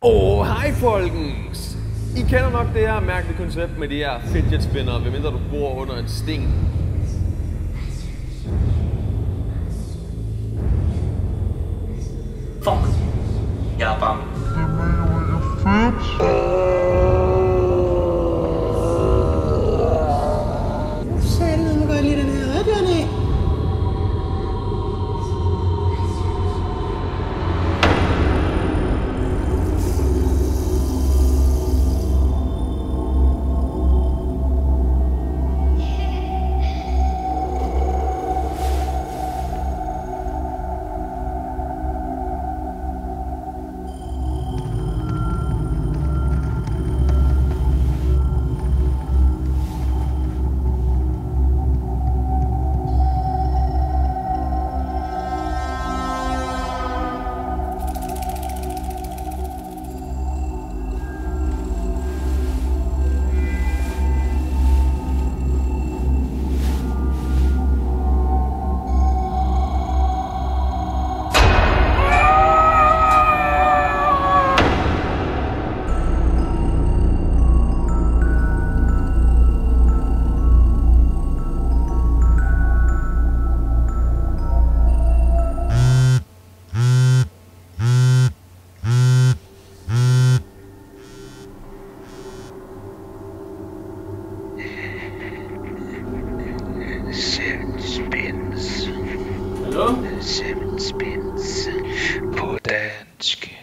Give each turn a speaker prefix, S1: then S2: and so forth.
S1: Oh, hej folkens! I kender nok det her mærkelige koncept med de her fidget spinner, medmindre du bor under en sten.
S2: Spins.
S3: Hallo?
S2: Seven spins på dansk.